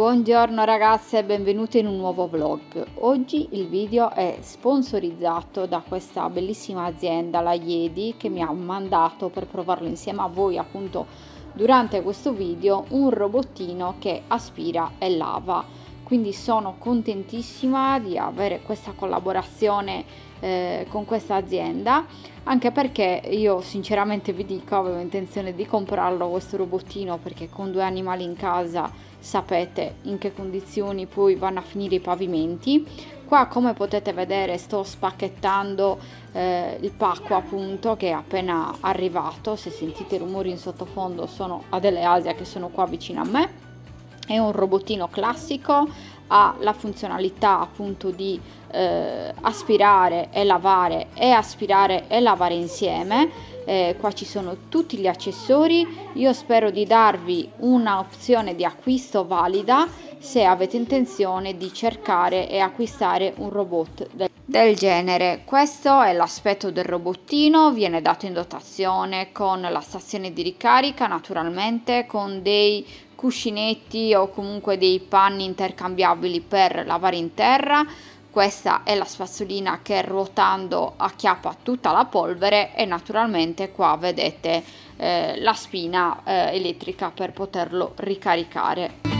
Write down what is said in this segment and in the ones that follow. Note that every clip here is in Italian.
Buongiorno ragazze e benvenute in un nuovo vlog. Oggi il video è sponsorizzato da questa bellissima azienda, la Yedi, che mi ha mandato per provarlo insieme a voi appunto durante questo video un robottino che aspira e lava. Quindi sono contentissima di avere questa collaborazione eh, con questa azienda anche perché io sinceramente vi dico avevo intenzione di comprarlo questo robottino perché con due animali in casa sapete in che condizioni poi vanno a finire i pavimenti. Qua come potete vedere sto spacchettando eh, il pacco appunto che è appena arrivato. Se sentite rumori in sottofondo sono Adele Asia che sono qua vicino a me. È un robottino classico ha la funzionalità appunto di eh, aspirare e lavare e aspirare e lavare insieme eh, qua ci sono tutti gli accessori. Io spero di darvi un'opzione di acquisto valida se avete intenzione di cercare e acquistare un robot del, genere. Questo è l'aspetto del robottino viene dato in dotazione con la stazione di ricarica naturalmente con dei cuscinetti o comunque dei panni intercambiabili per lavare in terra questa è la spazzolina che ruotando acchiappa tutta la polvere e naturalmente qua vedete eh, la spina eh, elettrica per poterlo ricaricare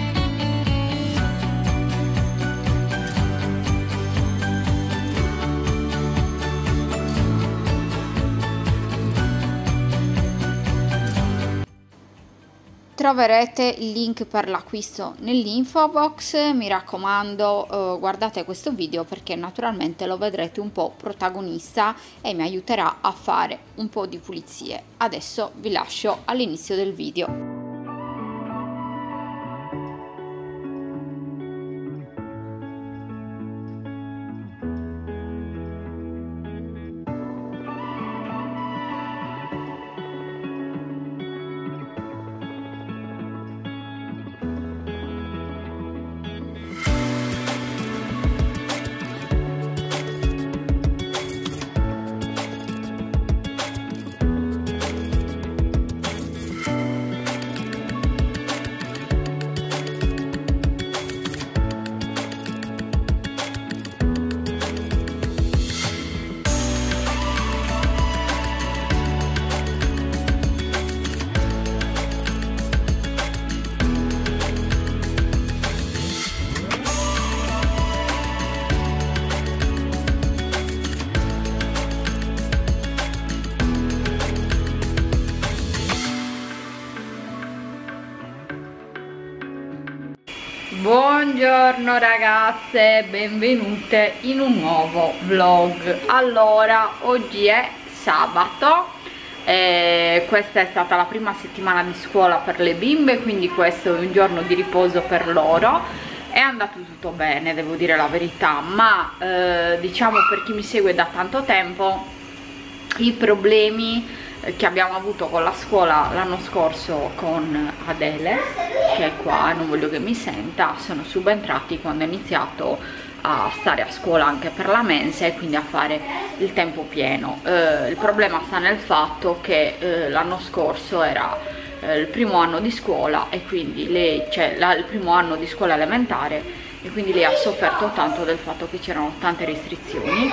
troverete il link per l'acquisto nell'info box. Mi raccomando eh, guardate questo video perché naturalmente lo vedrete un po' protagonista e mi aiuterà a fare un po' di pulizie. Adesso vi lascio all'inizio del video ragazze, benvenute in un nuovo vlog. Allora, oggi è sabato e questa è stata la prima settimana di scuola per le bimbe quindi questo è un giorno di riposo per loro. È andato tutto bene, devo dire la verità ma eh, diciamo per chi mi segue da tanto tempo i problemi che abbiamo avuto con la scuola l'anno scorso con Adele che è qua, non voglio che mi senta sono subentrati quando ho iniziato a stare a scuola anche per la mensa e quindi a fare il tempo pieno. Eh, il problema sta nel fatto che eh, l'anno scorso era eh, il primo anno di scuola e quindi lei, cioè la, il primo anno di scuola elementare e quindi lei ha sofferto tanto del fatto che c'erano tante restrizioni.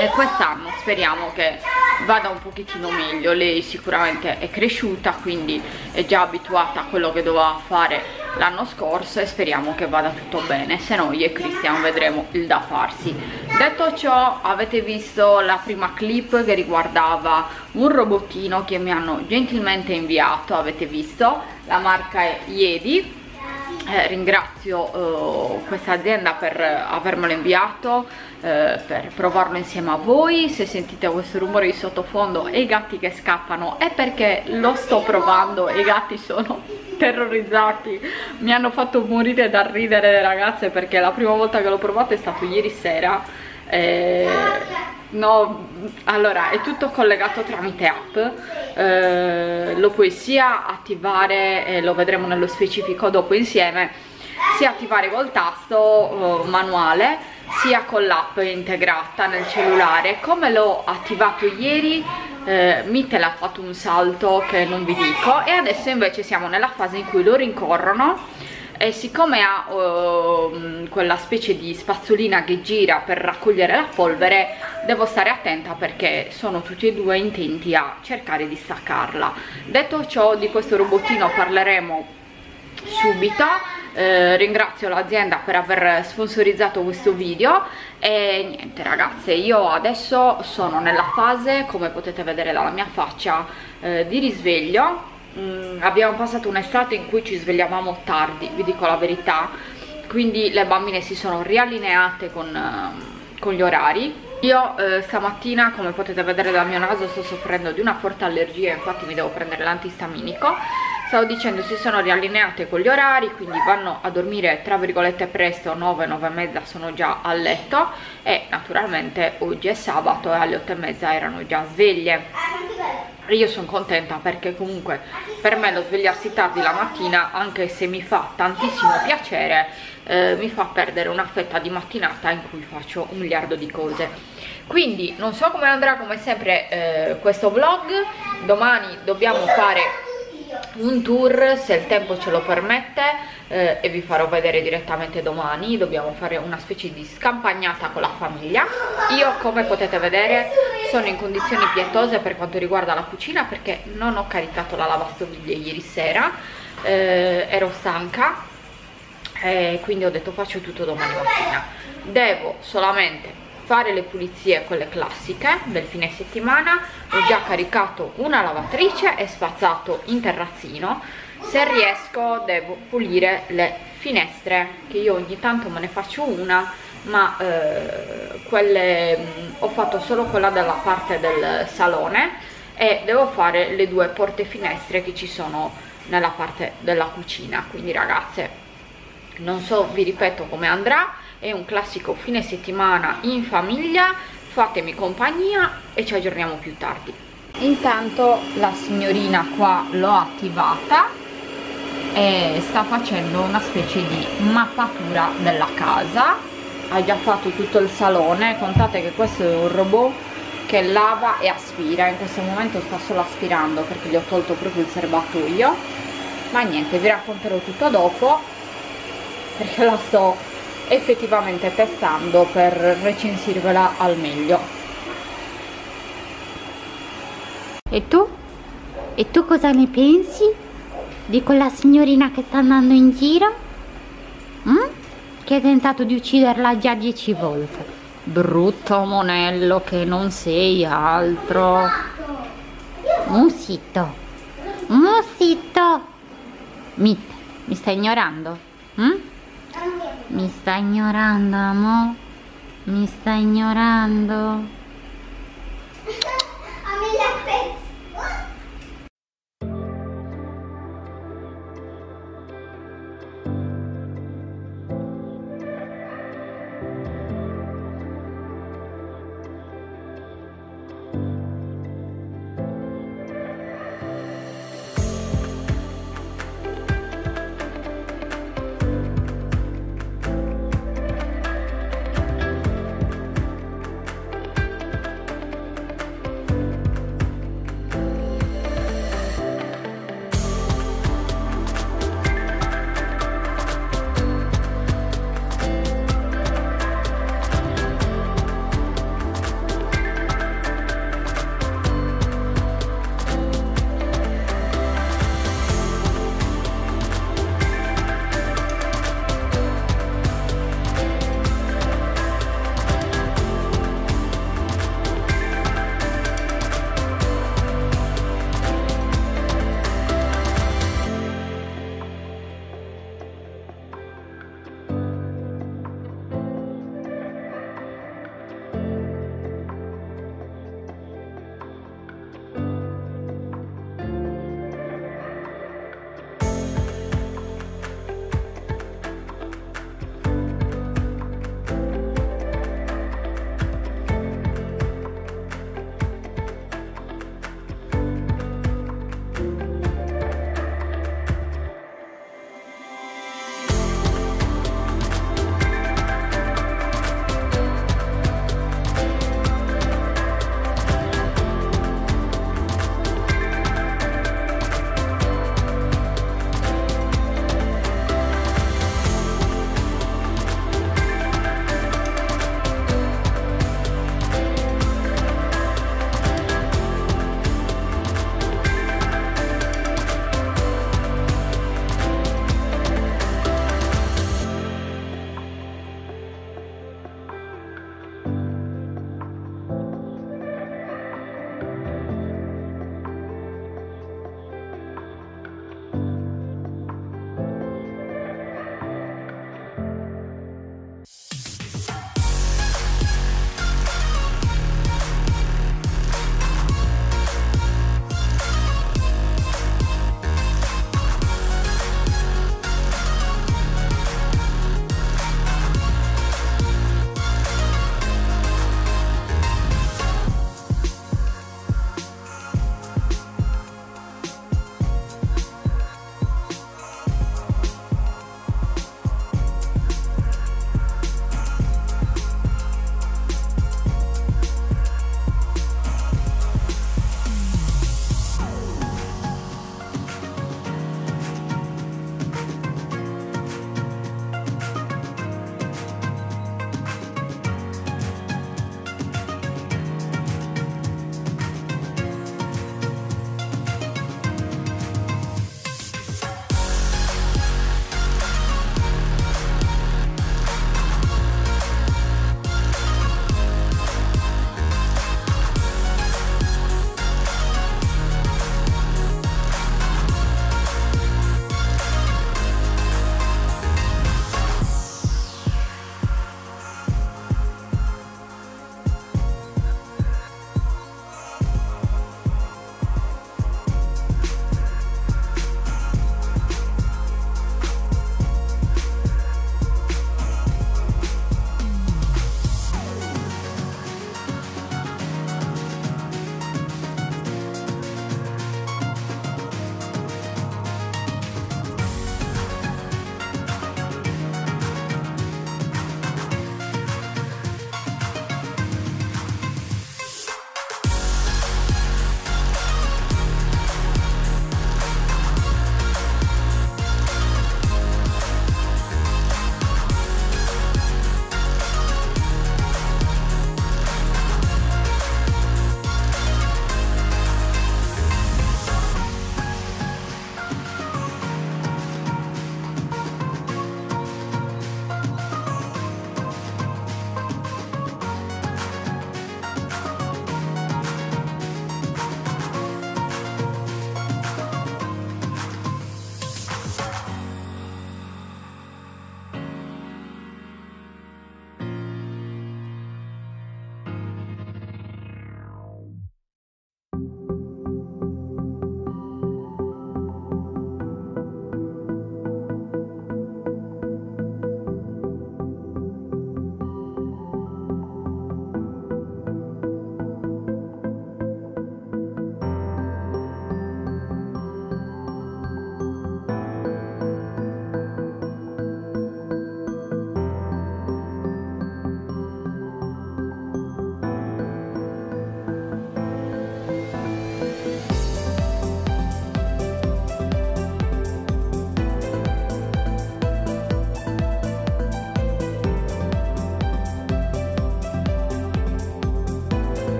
E quest'anno speriamo che vada un pochettino meglio. Lei sicuramente è cresciuta quindi è già abituata a quello che doveva fare l'anno scorso e speriamo che vada tutto bene. Se no io e Cristian vedremo il da farsi. Detto ciò avete visto la prima clip che riguardava un robottino che mi hanno gentilmente inviato. Avete visto? La marca è Yedi eh, ringrazio eh, questa azienda per avermelo inviato eh, per provarlo insieme a voi. Se sentite questo rumore di sottofondo e i gatti che scappano. È perché lo sto provando e i gatti sono terrorizzati. Mi hanno fatto morire da ridere ragazze perché la prima volta che l'ho provato è stato ieri sera eh, no, allora è tutto collegato tramite app. Eh, lo puoi sia attivare e lo vedremo nello specifico dopo insieme sia attivare col tasto eh, manuale sia con l'app integrata nel cellulare. Come l'ho attivato ieri eh, Mittel ha fatto un salto che non vi dico. E adesso invece siamo nella fase in cui lo rincorrono e siccome ha uh, quella specie di spazzolina che gira per raccogliere la polvere devo stare attenta perché sono tutti e due intenti a cercare di staccarla. Detto ciò di questo robottino parleremo subito. Eh, ringrazio l'azienda per aver sponsorizzato questo video. E niente ragazze io adesso sono nella fase come potete vedere dalla mia faccia eh, di risveglio mm, abbiamo passato un'estate in cui ci svegliavamo tardi vi dico la verità. Quindi le bambine si sono riallineate con, eh, con gli orari. Io eh, stamattina come potete vedere dal mio naso sto soffrendo di una forte allergia infatti mi devo prendere l'antistaminico stavo dicendo si sono riallineate con gli orari quindi vanno a dormire tra virgolette presto 9 9 e mezza sono già a letto. E naturalmente oggi è sabato e alle 8 e mezza erano già sveglie. Io sono contenta perché comunque per me lo svegliarsi tardi la mattina anche se mi fa tantissimo piacere eh, mi fa perdere una fetta di mattinata in cui faccio un miliardo di cose. Quindi non so come andrà come sempre eh, questo vlog. Domani dobbiamo fare un tour se il tempo ce lo permette eh, e vi farò vedere direttamente domani. Dobbiamo fare una specie di scampagnata con la famiglia. Io come potete vedere sono in condizioni pietose per quanto riguarda la cucina perché non ho caricato la lavastoviglie ieri sera eh, ero stanca e quindi ho detto faccio tutto domani mattina devo solamente fare le pulizie quelle classiche del fine settimana. Ho già caricato una lavatrice e spazzato in terrazzino. Se riesco devo pulire le finestre che io ogni tanto me ne faccio una ma eh, quelle mh, mm, ho fatto solo quella della parte del salone e devo fare le due porte finestre che ci sono nella parte della cucina. Quindi ragazze non so vi ripeto come andrà è un classico fine settimana in famiglia. Fatemi compagnia e ci aggiorniamo più tardi. Intanto la signorina qua l'ho attivata e sta facendo una specie di mappatura della casa. Ha già fatto tutto il salone. Contate che questo è un robot che lava e aspira. In questo momento sta solo aspirando perché gli ho tolto proprio il serbatoio. Ma niente vi racconterò tutto dopo perché la sto effettivamente testando per recensirvela al meglio e tu? e tu cosa ne pensi di quella signorina che sta andando in giro? Mm? che ha tentato di ucciderla già dieci volte brutto monello che non sei altro musito musito mi, mi stai ignorando? Mm? Mi sta ignorando, amo? Mi sta ignorando?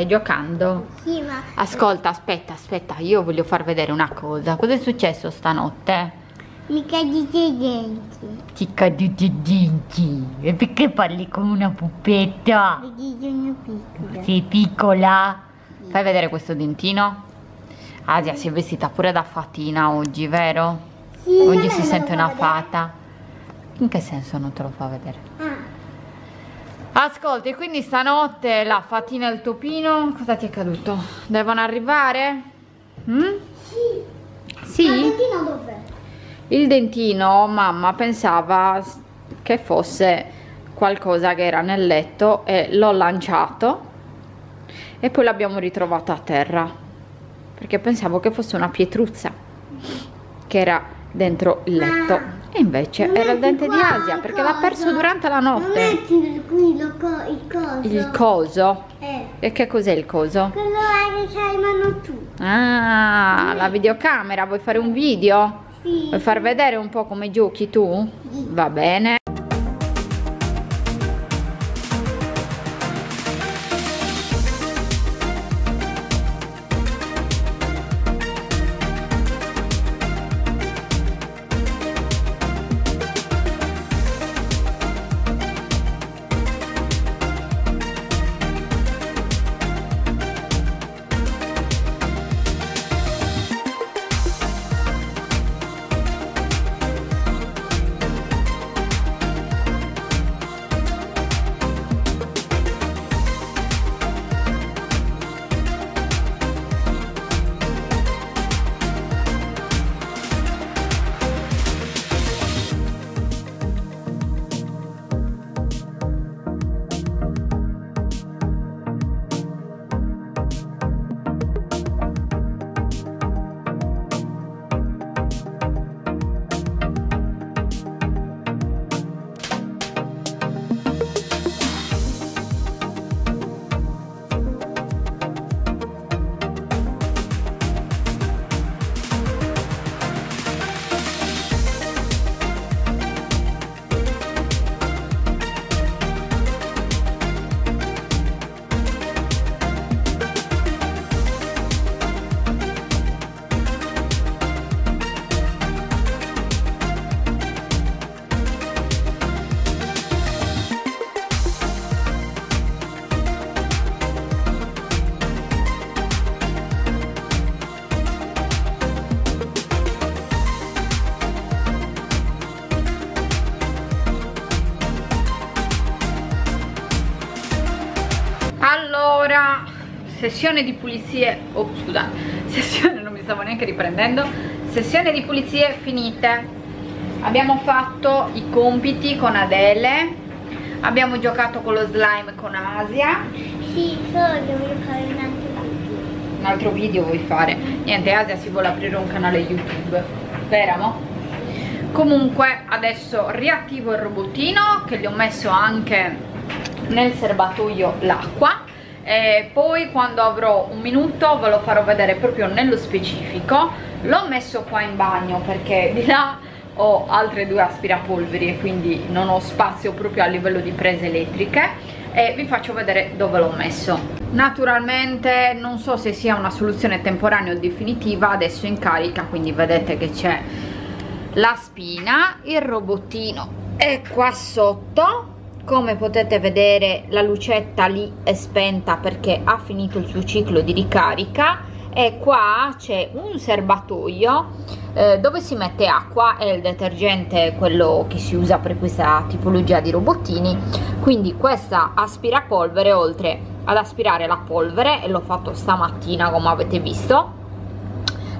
Stai giocando? Sì, ma... Ascolta, aspetta, aspetta, io voglio far vedere una cosa. Cosa è successo stanotte? Mi caduti i denti. Ti caduti i denti. E perché parli come una puppetta? Perché sono piccola. Sei piccola? Fai vedere questo dentino? Asia si è vestita pure da fatina oggi, vero? Sì, Oggi si sente una fata. In che senso non te lo fa vedere? Ah, Ascolti, quindi stanotte la fatina e il topino, cosa ti è accaduto? Devono arrivare? Mm? sì. Sì? Ma il dentino dov'è? Il dentino, mamma pensava che fosse qualcosa che era nel letto e l'ho lanciato e poi l'abbiamo ritrovato a terra perché pensavo che fosse una pietruzza che era dentro il letto e invece era il dente di Asia perché l'ha perso durante la notte. qui lo co- il coso. Il coso? Eh. E che cos'è il coso? Quello è che c'hai in mano tu. Ah, la videocamera, vuoi fare un video? Sì. Vuoi far vedere un po' come giochi tu? Sì. Va bene. Sessione di pulizie. Oh, scusa, sessione non mi stavo neanche riprendendo. Sessione di pulizie finite. Abbiamo fatto i compiti con Adele. Abbiamo giocato con lo slime con Asia. Sì, solo che voglio fare un altro video. Un altro video vuoi fare? Niente, Asia si vuole aprire un canale YouTube. Vero? mo? Comunque adesso riattivo il robottino che gli ho messo anche nel serbatoio l'acqua e poi quando avrò un minuto ve lo farò vedere proprio nello specifico. L'ho messo qua in bagno perché di là ho altre due aspirapolveri e quindi non ho spazio proprio a livello di prese elettriche. E vi faccio vedere dove l'ho messo. Naturalmente non so se sia una soluzione temporanea o definitiva adesso in carica quindi vedete che c'è la spina il robottino. È qua sotto come potete vedere la lucetta lì è spenta perché ha finito il suo ciclo di ricarica e qua c'è un serbatoio eh, dove si mette acqua e il detergente quello che si usa per questa tipologia di robottini. Quindi questa aspirapolvere oltre ad aspirare la polvere e l'ho fatto stamattina come avete visto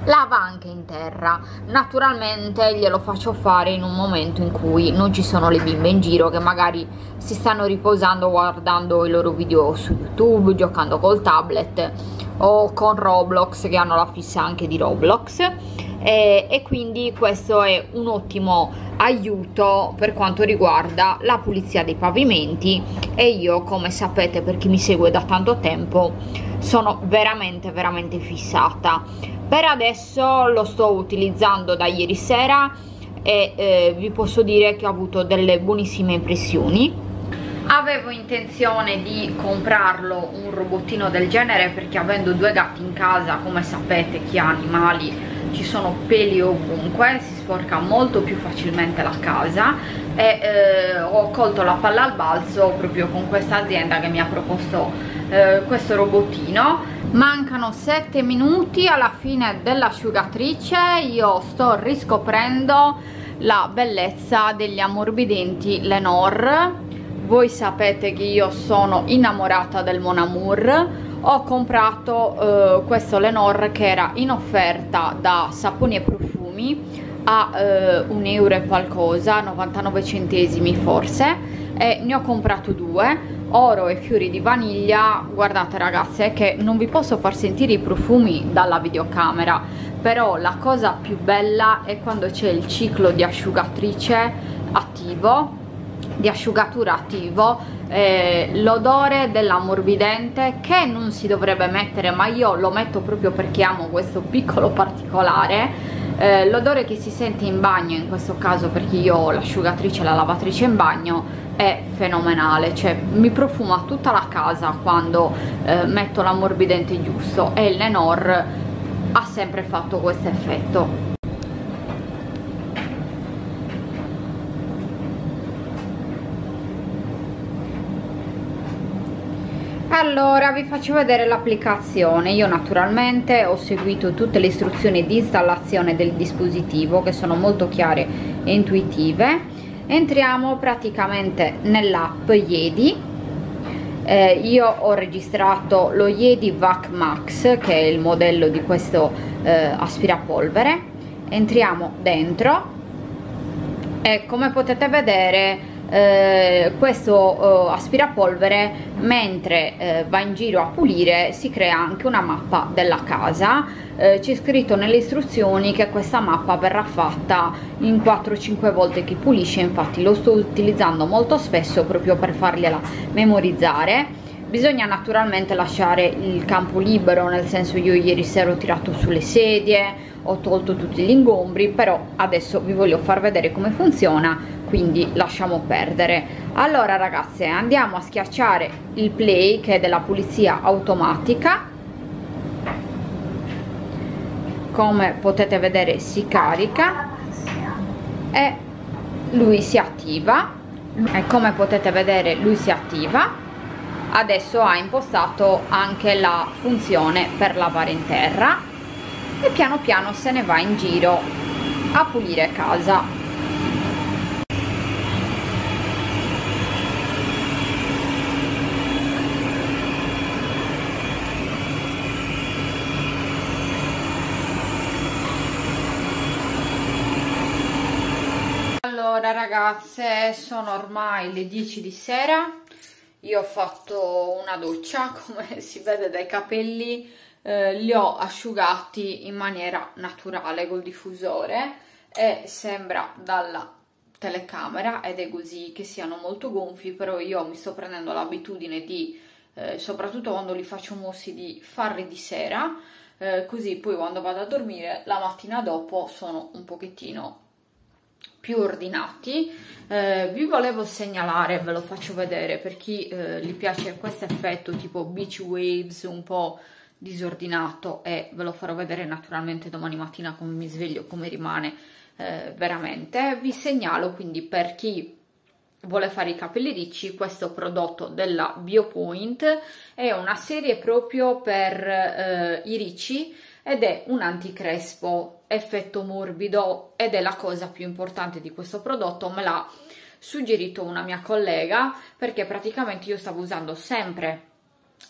lava anche in terra. Naturalmente glielo faccio fare in un momento in cui non ci sono le bimbe in giro che magari si stanno riposando guardando i loro video su youtube giocando col tablet o con roblox che hanno la fissa anche di roblox e, e quindi questo è un ottimo aiuto per quanto riguarda la pulizia dei pavimenti. E io come sapete per chi mi segue da tanto tempo sono veramente veramente fissata. Per adesso lo sto utilizzando da ieri sera e eh, vi posso dire che ho avuto delle buonissime impressioni. Avevo intenzione di comprarlo un robottino del genere perché avendo due gatti in casa come sapete chi ha animali ci sono peli ovunque si sporca molto più facilmente la casa e eh, ho colto la palla al balzo proprio con questa azienda che mi ha proposto eh, questo robottino mancano 7 minuti alla fine dell'asciugatrice io sto riscoprendo la bellezza degli ammorbidenti Lenor. Voi sapete che io sono innamorata del Mon Amour ho comprato eh, questo Lenor che era in offerta da saponi e profumi a eh, un euro e qualcosa 99 centesimi forse e ne ho comprato due oro e fiori di vaniglia. Guardate ragazze che non vi posso far sentire i profumi dalla videocamera però la cosa più bella è quando c'è il ciclo di asciugatrice attivo di asciugatura attivo eh, l'odore dell'ammorbidente che non si dovrebbe mettere ma io lo metto proprio perché amo questo piccolo particolare eh, l'odore che si sente in bagno in questo caso perché io ho l'asciugatrice e la lavatrice in bagno è fenomenale cioè mi profuma tutta la casa quando eh, metto l'ammorbidente giusto e il Lenor ha sempre fatto questo effetto allora vi faccio vedere l'applicazione. Io naturalmente ho seguito tutte le istruzioni di installazione del dispositivo che sono molto chiare e intuitive. Entriamo praticamente nell'app Yedi eh, io ho registrato lo Yedi Vac Max che è il modello di questo eh, aspirapolvere. Entriamo dentro. E come potete vedere eh, questo eh, aspirapolvere mentre eh, va in giro a pulire si crea anche una mappa della casa. Eh, c'è scritto nelle istruzioni che questa mappa verrà fatta in 4-5 volte che pulisce. Infatti lo sto utilizzando molto spesso proprio per fargliela memorizzare. Bisogna naturalmente lasciare il campo libero nel senso io ieri sera ho tirato sulle sedie ho tolto tutti gli ingombri però adesso vi voglio far vedere come funziona quindi lasciamo perdere. Allora ragazze andiamo a schiacciare il play che è della pulizia automatica. Come potete vedere si carica e lui si attiva. E come potete vedere lui si attiva. Adesso ha impostato anche la funzione per lavare in terra e piano piano se ne va in giro a pulire casa allora ragazze sono ormai le 10 di sera. Io ho fatto una doccia come si vede dai capelli eh, li ho asciugati in maniera naturale col diffusore e sembra dalla telecamera ed è così che siano molto gonfi però io mi sto prendendo l'abitudine di eh, soprattutto quando li faccio mossi di farli di sera eh, così poi quando vado a dormire la mattina dopo sono un pochettino più ordinati. Eh, vi volevo segnalare ve lo faccio vedere per chi eh, gli piace questo effetto tipo beach waves un po' disordinato e ve lo farò vedere naturalmente domani mattina come mi sveglio come rimane eh, veramente. Vi segnalo quindi per chi vuole fare i capelli ricci questo prodotto della Biopoint. È una serie proprio per eh, i ricci ed è un anticrespo effetto morbido ed è la cosa più importante di questo prodotto me l'ha suggerito una mia collega perché praticamente io stavo usando sempre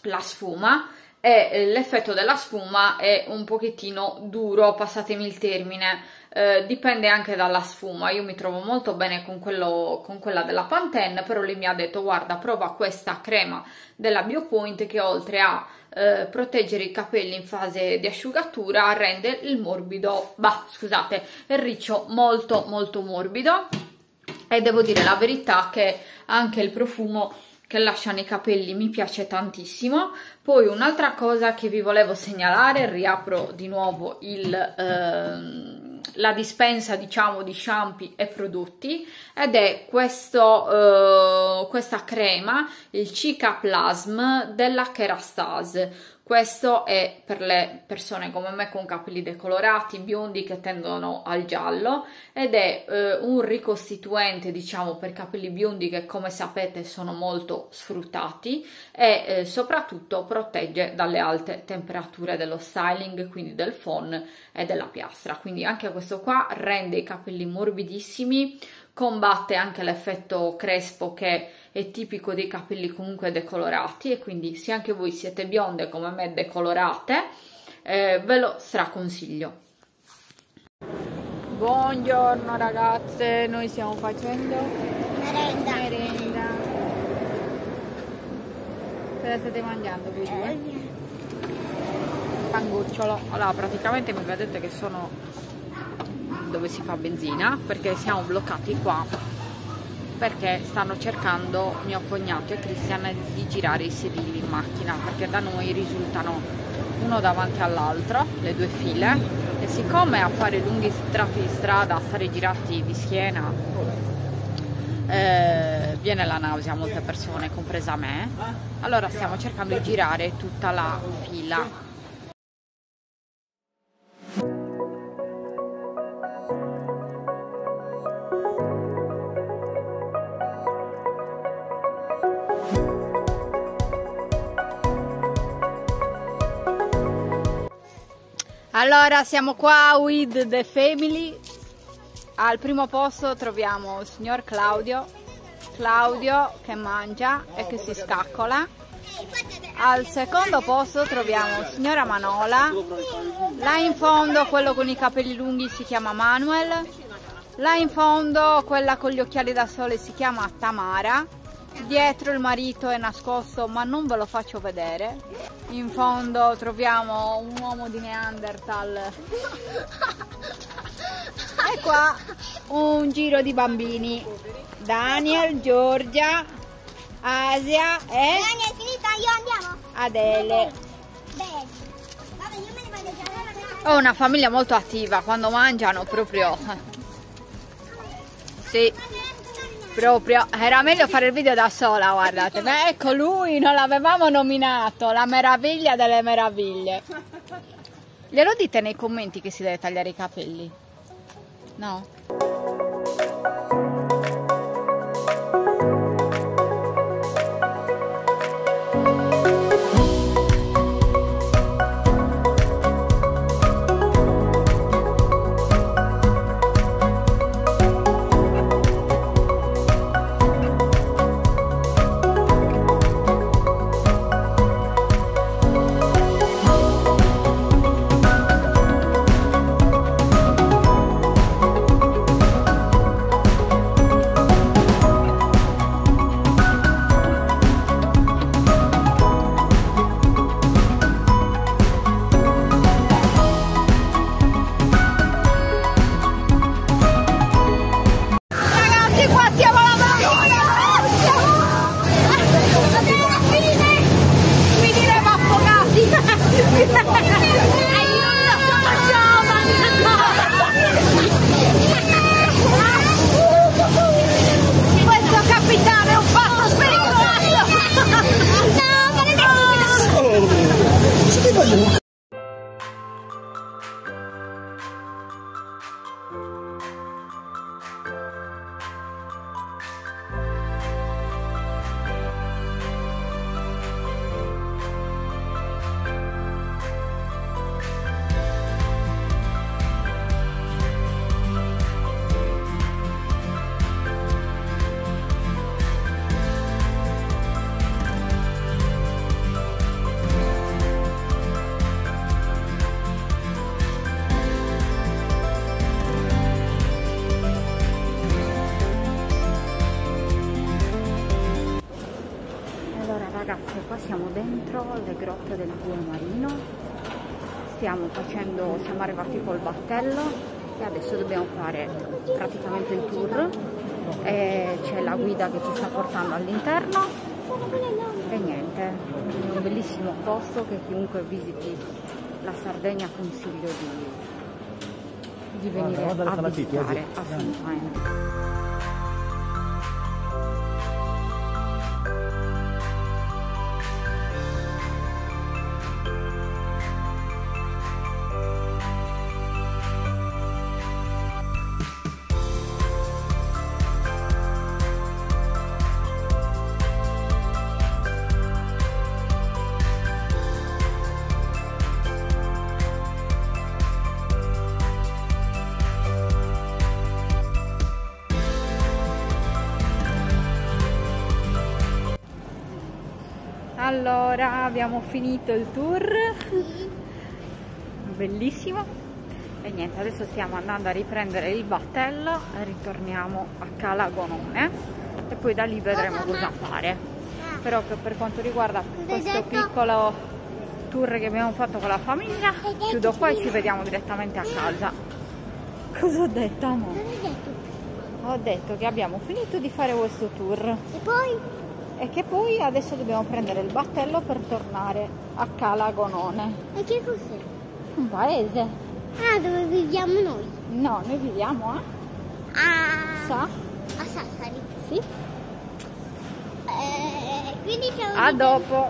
la sfuma e l'effetto della sfuma è un pochettino duro, passatemi il termine, eh, dipende anche dalla sfuma, io mi trovo molto bene con, quello, con quella della Pantene, però lei mi ha detto guarda prova questa crema della Biopoint che oltre a eh, proteggere i capelli in fase di asciugatura rende il morbido, bah scusate, il riccio molto molto morbido. E devo dire la verità che anche il profumo che lasciano i capelli mi piace tantissimo. Poi un'altra cosa che vi volevo segnalare riapro di nuovo il, ehm, la dispensa diciamo di shampoo e prodotti ed è questo, uh, questa crema il Cica Plasm della Kerastase questo è per le persone come me con capelli decolorati, biondi che tendono al giallo ed è eh, un ricostituente diciamo per capelli biondi che come sapete sono molto sfruttati e eh, soprattutto protegge dalle alte temperature dello styling, quindi del phon e della piastra. Quindi anche questo qua rende i capelli morbidissimi, combatte anche l'effetto crespo che è tipico dei capelli comunque decolorati e quindi se anche voi siete bionde come me decolorate eh, ve lo straconsiglio buongiorno ragazze noi stiamo facendo Merenda. merenda cosa state mangiando voi due? Eh, pangocciolo allora praticamente mi vedete che sono dove si fa benzina perché siamo bloccati qua perché stanno cercando mio cognato e Cristian di girare i sedili in macchina perché da noi risultano uno davanti all'altro, le due file e siccome a fare lunghi tratti di strada, a stare girati di schiena eh, viene la nausea a molte persone, compresa me, allora stiamo cercando di girare tutta la fila Allora siamo qua with the family. Al primo posto troviamo il signor Claudio. Claudio che mangia e che si scaccola. Al secondo posto troviamo signora Manola. Là in fondo quello con i capelli lunghi si chiama Manuel. Là in fondo quella con gli occhiali da sole si chiama Tamara dietro il marito è nascosto ma non ve lo faccio vedere. In fondo troviamo un uomo di Neanderthal. E qua un giro di bambini. Daniel, Giorgia, Asia e Daniel, finita, io andiamo. Adele. Ho una famiglia molto attiva quando mangiano proprio. Sì proprio era meglio fare il video da sola guardate ma ecco lui non l'avevamo nominato la meraviglia delle meraviglie. Glielo dite nei commenti che si deve tagliare i capelli. No battello e adesso dobbiamo fare praticamente il tour. E c'è la guida che ci sta portando all'interno. E niente, è un bellissimo posto che chiunque visiti la Sardegna consiglio di, di venire a visitare. Assolutamente abbiamo finito il tour. Bellissimo. E niente adesso stiamo andando a riprendere il battello. E ritorniamo a Calagonone. E poi da lì vedremo cosa fare. Però per quanto riguarda questo piccolo tour che abbiamo fatto con la famiglia chiudo qua e ci vediamo direttamente a casa. Cosa ho detto amore? ho detto che abbiamo finito di fare questo tour. E poi? E che poi adesso dobbiamo prendere il battello per tornare a Calagonone. E che cos'è? Un paese. Ah, dove viviamo noi? No, noi viviamo a... A... Sa? A Sassari. Sì. Eh, quindi c'è un... A dopo.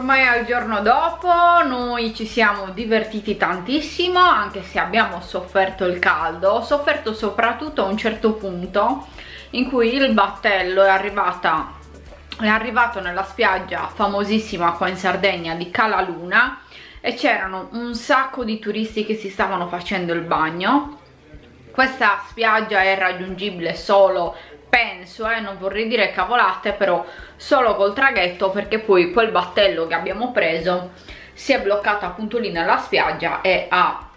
Ormai al giorno dopo, noi ci siamo divertiti tantissimo anche se abbiamo sofferto il caldo, ho sofferto soprattutto a un certo punto in cui il battello è, arrivata, è arrivato nella spiaggia famosissima qua in Sardegna di Cala Luna e c'erano un sacco di turisti che si stavano facendo il bagno. Questa spiaggia è raggiungibile solo penso, eh, non vorrei dire cavolate, però solo col traghetto perché poi quel battello che abbiamo preso si è bloccato appunto lì nella spiaggia e ha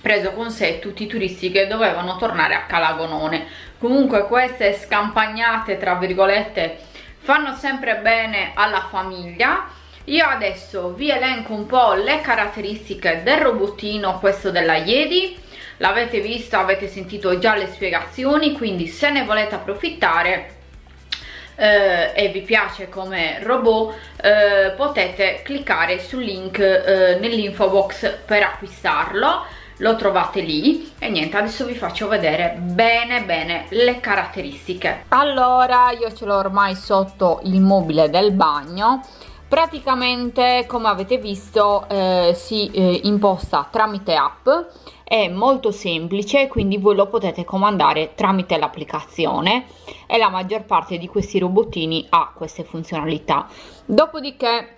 preso con sé tutti i turisti che dovevano tornare a Calagonone. Comunque queste scampagnate, tra virgolette, fanno sempre bene alla famiglia. Io adesso vi elenco un po' le caratteristiche del robottino, questo della Yedi, l'avete visto, avete sentito già le spiegazioni, quindi se ne volete approfittare eh, e vi piace come robot eh, potete cliccare sul link eh, nell'info box per acquistarlo. Lo trovate lì. E niente adesso vi faccio vedere bene bene le caratteristiche. Allora io ce l'ho ormai sotto il mobile del bagno. Praticamente come avete visto eh, si eh, imposta tramite app è molto semplice quindi voi lo potete comandare tramite l'applicazione e la maggior parte di questi robottini ha queste funzionalità. Dopodiché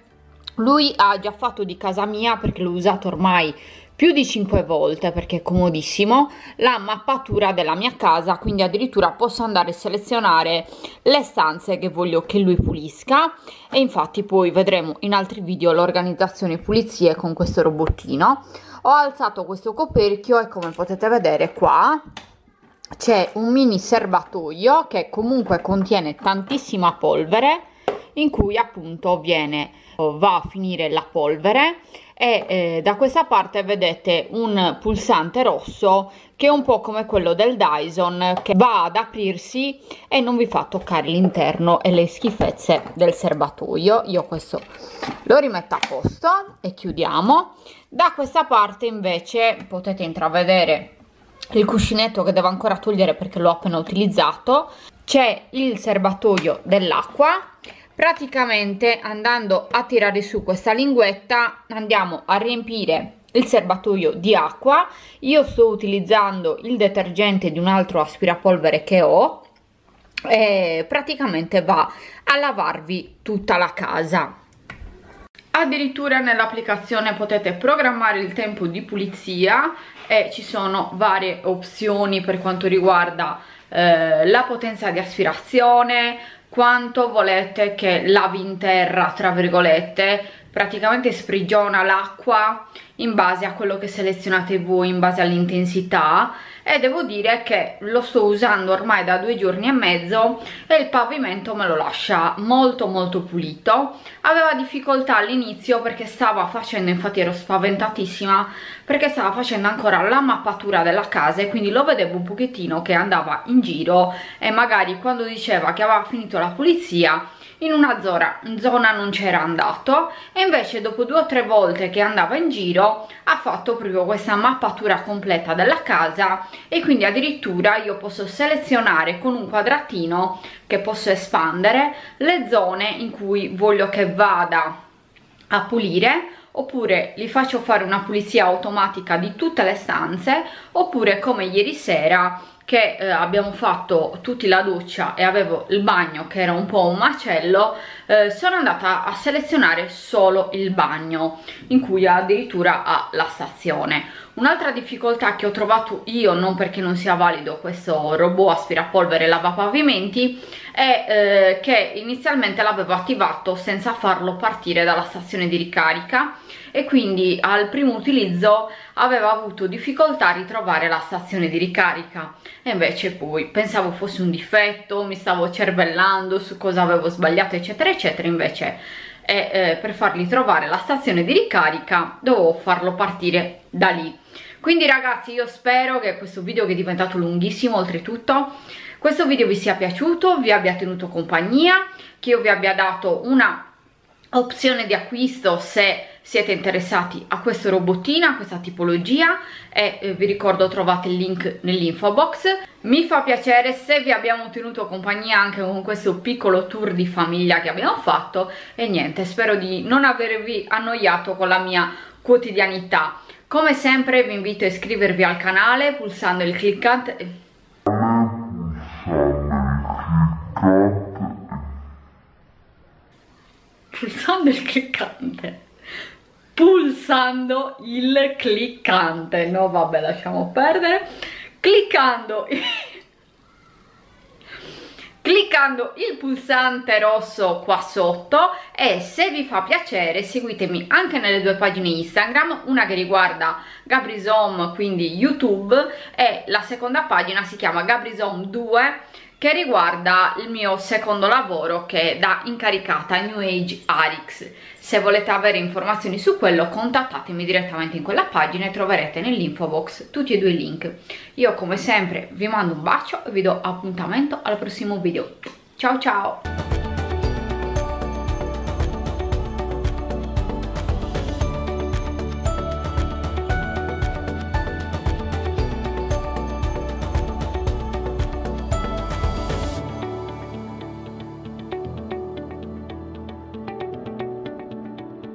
lui ha già fatto di casa mia perché l'ho usato ormai più di 5 volte perché è comodissimo la mappatura della mia casa quindi addirittura posso andare a selezionare le stanze che voglio che lui pulisca e infatti poi vedremo in altri video l'organizzazione pulizie con questo robottino ho alzato questo coperchio e come potete vedere qua c'è un mini serbatoio che comunque contiene tantissima polvere in cui appunto viene va a finire la polvere e eh, da questa parte vedete un pulsante rosso che è un po' come quello del Dyson che va ad aprirsi e non vi fa toccare l'interno e le schifezze del serbatoio. Io questo lo rimetto a posto e chiudiamo da questa parte invece potete intravedere il cuscinetto che devo ancora togliere perché l'ho appena utilizzato. C'è il serbatoio dell'acqua. Praticamente andando a tirare su questa linguetta andiamo a riempire il serbatoio di acqua. Io sto utilizzando il detergente di un altro aspirapolvere che ho e praticamente va a lavarvi tutta la casa addirittura nell'applicazione potete programmare il tempo di pulizia e ci sono varie opzioni per quanto riguarda eh, la potenza di aspirazione quanto volete che lavi in terra tra virgolette praticamente sprigiona l'acqua in base a quello che selezionate voi in base all'intensità. E devo dire che lo sto usando ormai da due giorni e mezzo e il pavimento me lo lascia molto molto pulito. Aveva difficoltà all'inizio perché stava facendo infatti ero spaventatissima perché stava facendo ancora la mappatura della casa e quindi lo vedevo un pochettino che andava in giro e magari quando diceva che aveva finito la pulizia in una zona, zona non c'era andato e invece dopo due o tre volte che andava in giro ha fatto proprio questa mappatura completa della casa e quindi addirittura io posso selezionare con un quadratino che posso espandere le zone in cui voglio che vada a pulire oppure gli faccio fare una pulizia automatica di tutte le stanze oppure come ieri sera che eh, abbiamo fatto tutti la doccia e avevo il bagno che era un po' un macello eh, sono andata a selezionare solo il bagno in cui addirittura ha la stazione. Un'altra difficoltà che ho trovato io non perché non sia valido questo robot aspirapolvere lavapavimenti è eh, che inizialmente l'avevo attivato senza farlo partire dalla stazione di ricarica e quindi al primo utilizzo aveva avuto difficoltà a ritrovare la stazione di ricarica. E invece poi pensavo fosse un difetto, mi stavo cervellando su cosa avevo sbagliato eccetera eccetera. Invece eh, eh, per fargli trovare la stazione di ricarica dovevo farlo partire da lì. Quindi ragazzi io spero che questo video che è diventato lunghissimo oltretutto questo video vi sia piaciuto, vi abbia tenuto compagnia, che io vi abbia dato una opzione di acquisto se siete interessati a questo robottino, a questa tipologia e eh, vi ricordo trovate il link nell'info box. Mi fa piacere se vi abbiamo tenuto compagnia anche con questo piccolo tour di famiglia che abbiamo fatto. E niente, spero di non avervi annoiato con la mia quotidianità. Come sempre vi invito a iscrivervi al canale pulsando il cliccante pulsando il cliccante pulsando il cliccante. No vabbè lasciamo perdere. Cliccando cliccando il pulsante rosso qua sotto. E se vi fa piacere seguitemi anche nelle due pagine Instagram una che riguarda Gabrisom quindi YouTube e la seconda pagina si chiama Gabrisom 2 che riguarda il mio secondo lavoro che è da incaricata New Age Arix. Se volete avere informazioni su quello contattatemi direttamente in quella pagina e troverete nell'info box tutti e due i link. Io come sempre vi mando un bacio e vi do appuntamento al prossimo video. Ciao ciao!